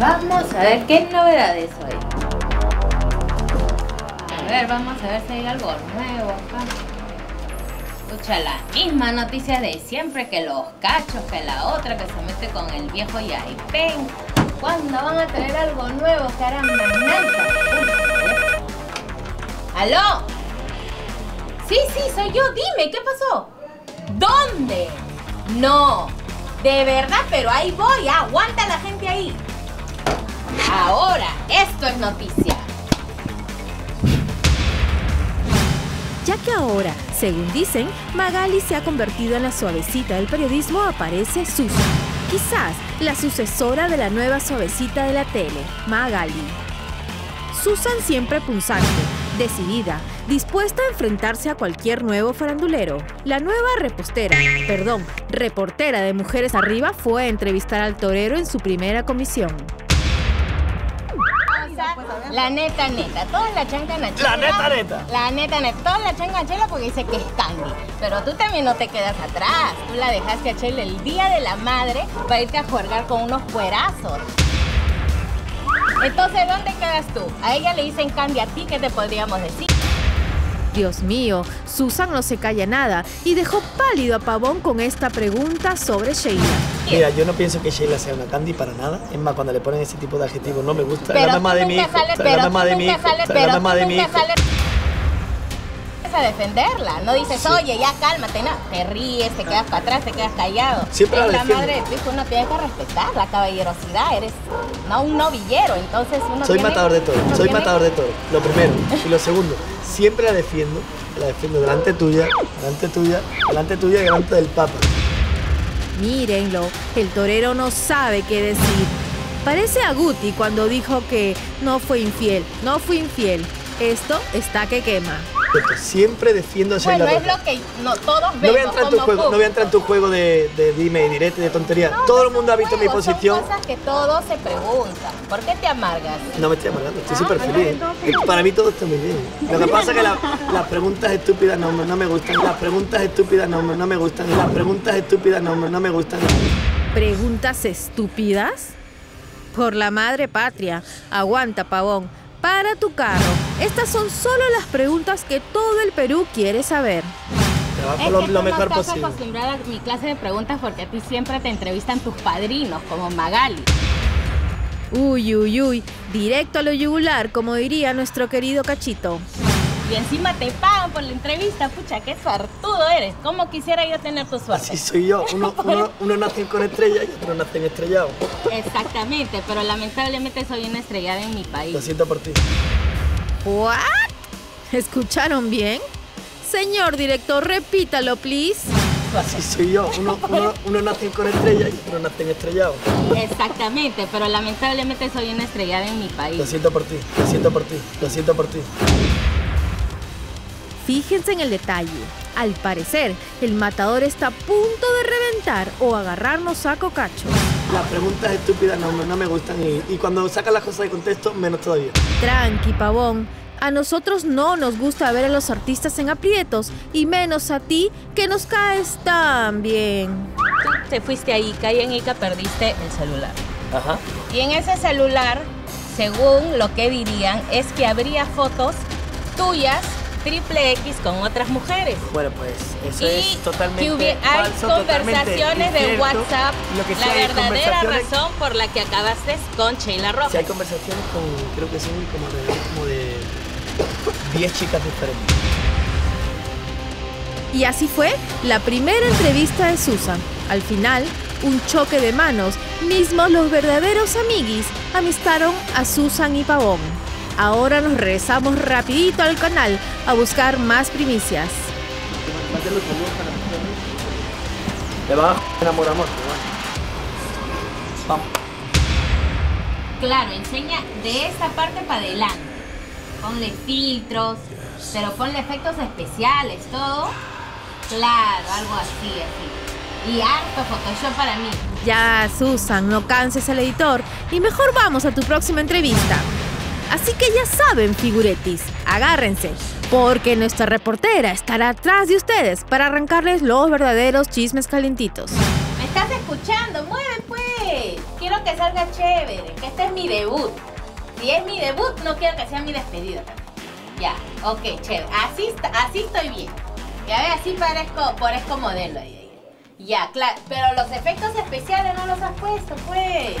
Vamos a ver qué novedades hay. A ver, vamos a ver si hay algo nuevo acá. Escucha la misma noticia de siempre que los cachos, que la otra que se mete con el viejo Yaipen. ¿Cuándo van a traer algo nuevo, caramba? ¿Aló? Sí, sí, soy yo. Dime, ¿qué pasó? ¿Dónde? No. De verdad, pero ahí voy. Aguanta la gente ahí. Ahora, esto es noticia. Ya que ahora, según dicen, Magali se ha convertido en la suavecita del periodismo, aparece Susan. Quizás la sucesora de la nueva suavecita de la tele, Magali. Susan siempre punzante, decidida, dispuesta a enfrentarse a cualquier nuevo farandulero. La nueva repostera, perdón, reportera de Mujeres Arriba fue a entrevistar al torero en su primera comisión. La neta, neta, toda la chanca La neta, neta. La neta, neta, toda la chanca Chela porque dice que es Candy. Pero tú también no te quedas atrás. Tú la dejaste a Chela el día de la madre para irte a jugar con unos cuerazos. Entonces, ¿dónde quedas tú? A ella le dicen Candy, a ti, ¿qué te podríamos decir? Dios mío, Susan no se calla nada y dejó pálido a Pavón con esta pregunta sobre Sheila. Mira, yo no pienso que Sheila sea una candy para nada. Es más, cuando le ponen ese tipo de adjetivos no me gusta. Pero la mamá de mi hijo. la mamá de mi hijo. La mamá de mi hijo a defenderla, no dices, oye, ya cálmate, no, te ríes, te quedas para atrás, te quedas callado. Siempre es la, madre de tu hijo, uno tiene que respetar la caballerosidad, eres no un novillero, entonces uno Soy matador de todo, soy matador de todo, lo primero. Y lo segundo, siempre la defiendo, la defiendo delante tuya, delante tuya, delante tuya y delante del Papa. Mírenlo, el torero no sabe qué decir. Parece a Guti cuando dijo que no fue infiel, no fui infiel. Esto está que quema. Siempre defiendo a Bueno, es lo que no, todos vemos no voy a entrar en tu juego, No voy a entrar en tu juego de, de dime y directo de tontería. Todo el mundo ha visto mi posición. Son cosas que todos se preguntan. ¿Por qué te amargas? No me estoy amargando, estoy súper feliz. Para mí todo está muy bien. Lo que pasa es que las preguntas estúpidas no, no me gustan. Las preguntas estúpidas no, no me gustan. Las preguntas estúpidas no, no me gustan. ¿Preguntas estúpidas? Por la madre patria. Aguanta, pavón. Para tu carro. Estas son solo las preguntas que todo el Perú quiere saber. Es lo, que lo mejor no estás acostumbrada a mi clase de preguntas porque a ti siempre te entrevistan tus padrinos, como Magali. Uy, uy, uy. Directo a lo yugular, como diría nuestro querido Cachito. Y encima te pagan por la entrevista, pucha, qué suertudo eres. ¿Cómo quisiera yo tener tu suerte? Así soy yo. Uno, uno, nace con estrella y otro nace estrellado. Exactamente, pero lamentablemente soy una estrellada en mi país. Lo siento por ti. ¿What? ¿Escucharon bien? Señor director, repítalo, please. Así soy yo. Uno, uno, nace con estrella y otro nace estrellado. Exactamente, pero lamentablemente soy una estrellada en mi país. Lo siento por ti, lo siento por ti, lo siento por ti. Fíjense en el detalle. Al parecer, el matador está a punto de o agarrarnos a cocacho. Las preguntas estúpidas no, no me gustan y, cuando sacan las cosas de contexto, menos todavía. Tranqui, pavón. A nosotros no nos gusta ver a los artistas en aprietos y menos a ti que nos caes tan bien. Tú te fuiste ahí, Ica y en Ica perdiste el celular. Ajá. Y en ese celular, según lo que dirían, es que habría fotos tuyas triple X con otras mujeres. Bueno, pues eso es totalmente que hay conversaciones de WhatsApp, la verdadera razón por la que acabaste con Sheila Rojas. Sí, hay conversaciones con, creo que son como de, como de 10 chicas diferentes. Y así fue la primera entrevista de Susan. Al final, un choque de manos, mismos los verdaderos amiguis amistaron a Susan y Pavón. Ahora nos regresamos rapidito al canal a buscar más primicias. Le va a enamorar Vamos. Claro, enseña de esta parte para adelante. Ponle filtros, pero ponle efectos especiales, todo. Claro, algo así, así. Y harto Photoshop para mí. Ya, Susan, no canses al editor y mejor vamos a tu próxima entrevista. Así que ya saben, figuretis, agárrense, porque nuestra reportera estará atrás de ustedes para arrancarles los verdaderos chismes calentitos. ¿Me estás escuchando? ¡Mueve pues! Quiero que salga chévere, que este es mi debut. Si es mi debut, no quiero que sea mi despedida Ya, ok, chévere. Así, así estoy bien. Ya ve, así parezco, parezco modelo. Ya, claro. Pero los efectos especiales no los has puesto, pues.